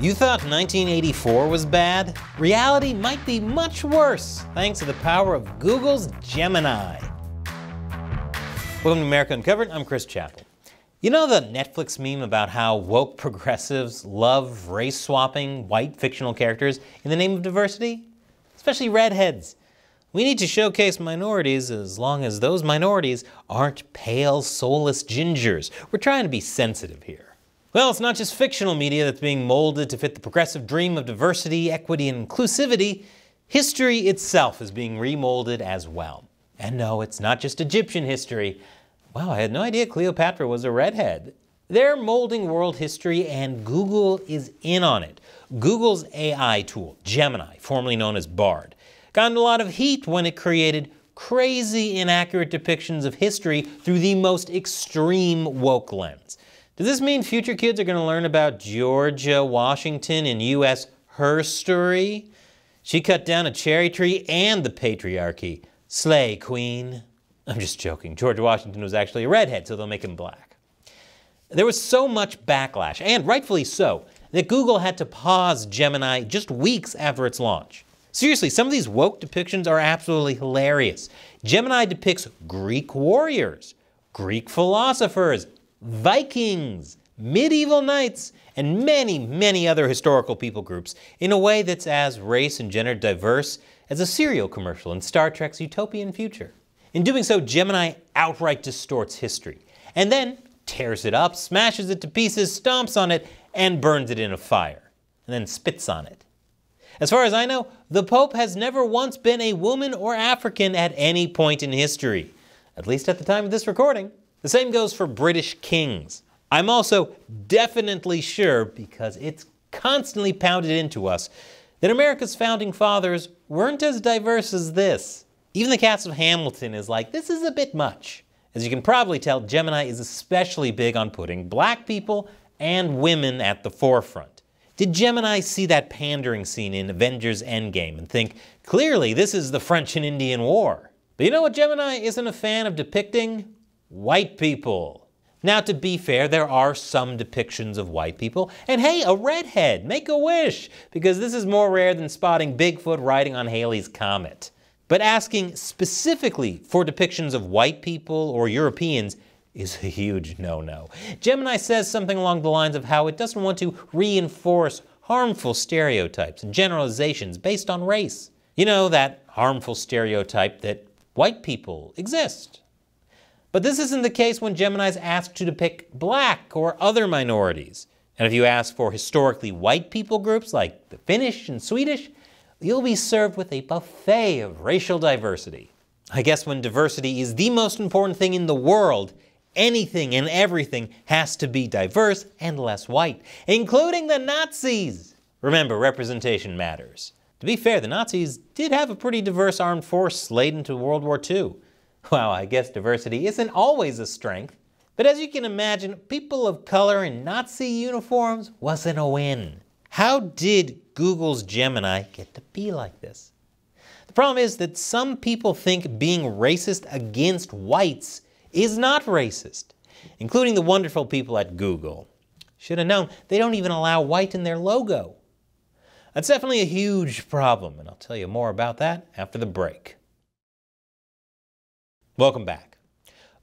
You thought 1984 was bad? Reality might be much worse thanks to the power of Google's Gemini. Welcome to America Uncovered. I'm Chris Chappell. You know the Netflix meme about how woke progressives love race swapping white fictional characters in the name of diversity? Especially redheads. We need to showcase minorities as long as those minorities aren't pale, soulless gingers. We're trying to be sensitive here. Well, it's not just fictional media that's being molded to fit the progressive dream of diversity, equity, and inclusivity. History itself is being remolded as well. And no, it's not just Egyptian history. Wow, I had no idea Cleopatra was a redhead. They're molding world history, and Google is in on it. Google's AI tool, Gemini, formerly known as Bard, got a lot of heat when it created crazy inaccurate depictions of history through the most extreme woke lens. Does this mean future kids are going to learn about Georgia Washington and U.S. herstory? She cut down a cherry tree and the patriarchy. Slay, queen. I'm just joking. George Washington was actually a redhead, so they'll make him black. There was so much backlash, and rightfully so, that Google had to pause Gemini just weeks after its launch. Seriously, some of these woke depictions are absolutely hilarious. Gemini depicts Greek warriors, Greek philosophers, Vikings, medieval knights, and many, many other historical people groups in a way that's as race and gender diverse as a cereal commercial in Star Trek's utopian future. In doing so, Gemini outright distorts history, and then tears it up, smashes it to pieces, stomps on it, and burns it in a fire, and then spits on it. As far as I know, the Pope has never once been a woman or African at any point in history, at least at the time of this recording. The same goes for British kings. I'm also definitely sure, because it's constantly pounded into us, that America's founding fathers weren't as diverse as this. Even the cast of Hamilton is like, this is a bit much. As you can probably tell, Gemini is especially big on putting black people and women at the forefront. Did Gemini see that pandering scene in Avengers Endgame and think, clearly this is the French and Indian War? But you know what Gemini isn't a fan of depicting? White people. Now, to be fair, there are some depictions of white people. And hey, a redhead, make a wish, because this is more rare than spotting Bigfoot riding on Halley's Comet. But asking specifically for depictions of white people or Europeans is a huge no no. Gemini says something along the lines of how it doesn't want to reinforce harmful stereotypes and generalizations based on race. You know, that harmful stereotype that white people exist but this isn't the case when Gemini is asked to depict black or other minorities. And if you ask for historically white people groups like the Finnish and Swedish, you'll be served with a buffet of racial diversity. I guess when diversity is the most important thing in the world, anything and everything has to be diverse and less white, including the Nazis. Remember, representation matters. To be fair, the Nazis did have a pretty diverse armed force late into World War II. Well, I guess diversity isn't always a strength, but as you can imagine, people of color in Nazi uniforms wasn't a win. How did Google's Gemini get to be like this? The problem is that some people think being racist against whites is not racist, including the wonderful people at Google. Should have known, they don't even allow white in their logo. That's definitely a huge problem, and I'll tell you more about that after the break. Welcome back.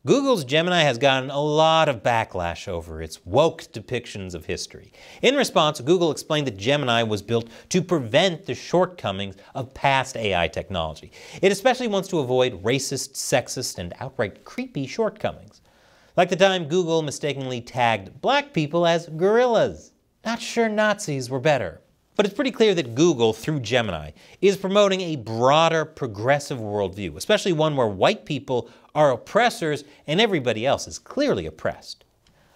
Google's Gemini has gotten a lot of backlash over its woke depictions of history. In response, Google explained that Gemini was built to prevent the shortcomings of past AI technology. It especially wants to avoid racist, sexist, and outright creepy shortcomings. Like the time Google mistakenly tagged black people as gorillas. Not sure Nazis were better. But it's pretty clear that Google, through Gemini, is promoting a broader progressive worldview, especially one where white people are oppressors and everybody else is clearly oppressed.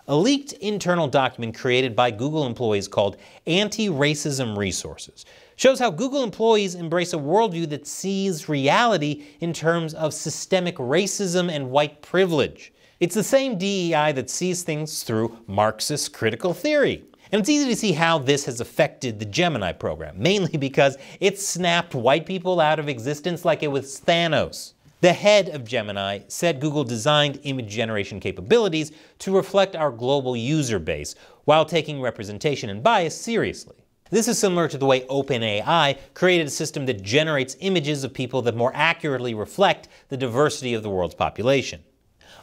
A leaked internal document created by Google employees called Anti-Racism Resources shows how Google employees embrace a worldview that sees reality in terms of systemic racism and white privilege. It's the same DEI that sees things through Marxist critical theory. And it's easy to see how this has affected the Gemini program, mainly because it snapped white people out of existence like it was Thanos. The head of Gemini said Google designed image generation capabilities to reflect our global user base while taking representation and bias seriously. This is similar to the way OpenAI created a system that generates images of people that more accurately reflect the diversity of the world's population.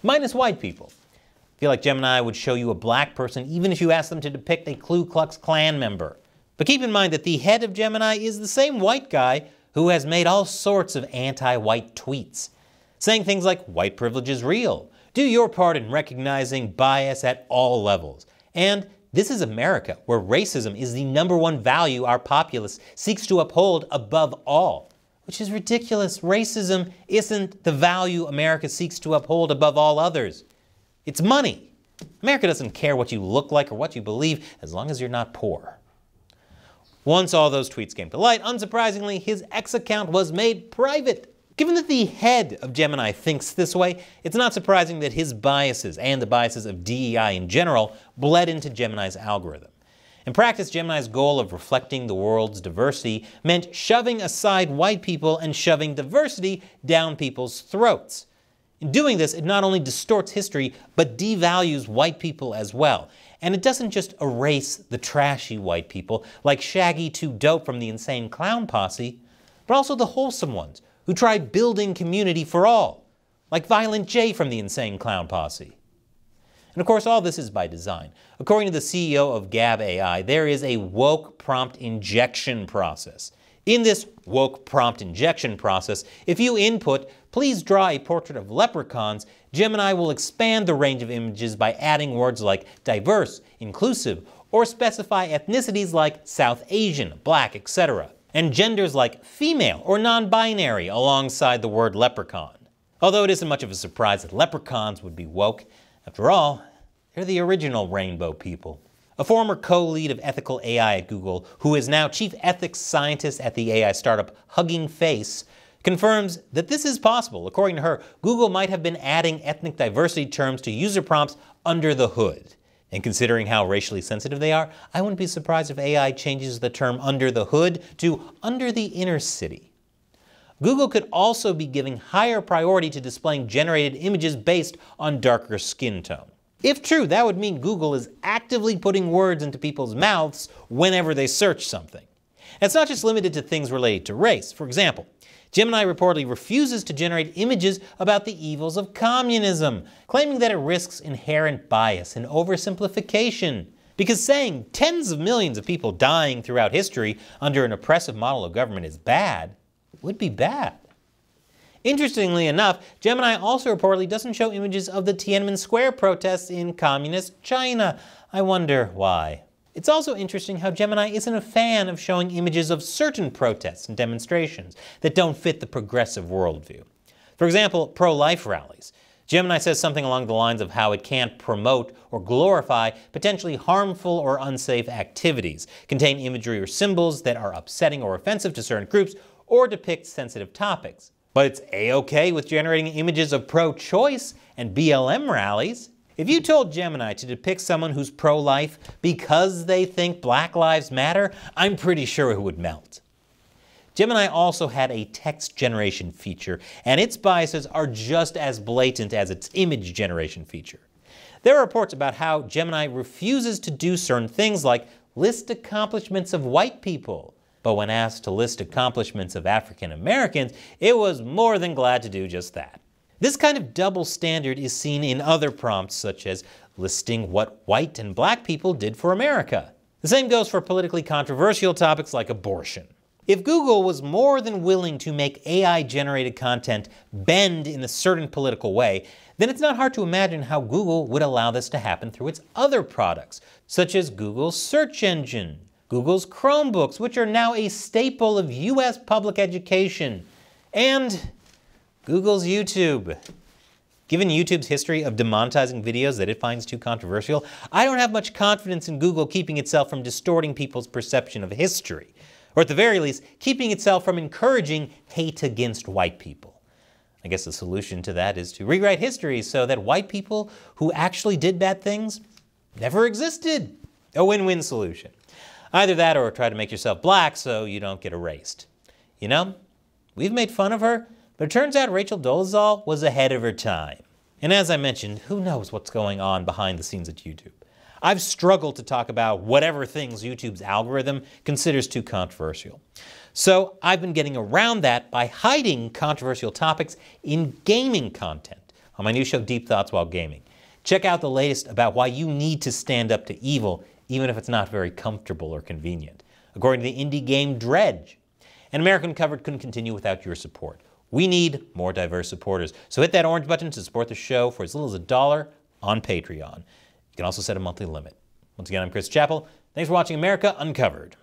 Minus white people. Feel like Gemini would show you a black person even if you asked them to depict a Ku Klux Klan member. But keep in mind that the head of Gemini is the same white guy who has made all sorts of anti-white tweets, saying things like white privilege is real, do your part in recognizing bias at all levels, and this is America, where racism is the number one value our populace seeks to uphold above all, which is ridiculous. Racism isn't the value America seeks to uphold above all others. It's money. America doesn't care what you look like or what you believe as long as you're not poor. Once all those tweets came to light, unsurprisingly, his X account was made private. Given that the head of Gemini thinks this way, it's not surprising that his biases and the biases of DEI in general bled into Gemini's algorithm. In practice, Gemini's goal of reflecting the world's diversity meant shoving aside white people and shoving diversity down people's throats. In doing this, it not only distorts history, but devalues white people as well. And it doesn't just erase the trashy white people, like Shaggy 2 Dope from the Insane Clown Posse, but also the wholesome ones, who try building community for all, like Violent J from the Insane Clown Posse. And of course, all this is by design. According to the CEO of Gab AI, there is a woke prompt injection process. In this woke prompt injection process, if you input, please draw a portrait of leprechauns, Gemini will expand the range of images by adding words like diverse, inclusive, or specify ethnicities like South Asian, black, etc and genders like female or non-binary alongside the word leprechaun. Although it isn't much of a surprise that leprechauns would be woke, after all, they're the original rainbow people. A former co-lead of ethical AI at Google, who is now chief ethics scientist at the AI startup Hugging Face, confirms that this is possible. According to her, Google might have been adding ethnic diversity terms to user prompts under the hood. And considering how racially sensitive they are, I wouldn't be surprised if AI changes the term under the hood to under the inner city. Google could also be giving higher priority to displaying generated images based on darker skin tone. If true, that would mean Google is actively putting words into people's mouths whenever they search something. It's not just limited to things related to race. For example, Gemini reportedly refuses to generate images about the evils of communism, claiming that it risks inherent bias and oversimplification. Because saying tens of millions of people dying throughout history under an oppressive model of government is bad would be bad. Interestingly enough, Gemini also reportedly doesn't show images of the Tiananmen Square protests in communist China. I wonder why. It's also interesting how Gemini isn't a fan of showing images of certain protests and demonstrations that don't fit the progressive worldview. For example, pro-life rallies. Gemini says something along the lines of how it can't promote or glorify potentially harmful or unsafe activities, contain imagery or symbols that are upsetting or offensive to certain groups, or depict sensitive topics. But it's a-okay with generating images of pro-choice and BLM rallies. If you told Gemini to depict someone who's pro-life because they think Black Lives Matter, I'm pretty sure it would melt. Gemini also had a text generation feature, and its biases are just as blatant as its image generation feature. There are reports about how Gemini refuses to do certain things like list accomplishments of white people, but when asked to list accomplishments of African Americans, it was more than glad to do just that. This kind of double standard is seen in other prompts, such as listing what white and black people did for America. The same goes for politically controversial topics like abortion. If Google was more than willing to make AI-generated content bend in a certain political way, then it's not hard to imagine how Google would allow this to happen through its other products, such as Google's search engine, Google's Chromebooks, which are now a staple of US public education, and Google's YouTube. Given YouTube's history of demonetizing videos that it finds too controversial, I don't have much confidence in Google keeping itself from distorting people's perception of history, or at the very least, keeping itself from encouraging hate against white people. I guess the solution to that is to rewrite history so that white people who actually did bad things never existed. A win-win solution. Either that or try to make yourself black so you don't get erased. You know, we've made fun of her, but it turns out Rachel Dolezal was ahead of her time. And as I mentioned, who knows what's going on behind the scenes at YouTube? I've struggled to talk about whatever things YouTube's algorithm considers too controversial. So I've been getting around that by hiding controversial topics in gaming content on my new show, Deep Thoughts While Gaming. Check out the latest about why you need to stand up to evil, even if it's not very comfortable or convenient. According to the indie game Dredge, and America Uncovered couldn't continue without your support. We need more diverse supporters. So hit that orange button to support the show for as little as a dollar on Patreon. You can also set a monthly limit. Once again, I'm Chris Chappell. Thanks for watching America Uncovered.